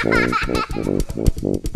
Thank you.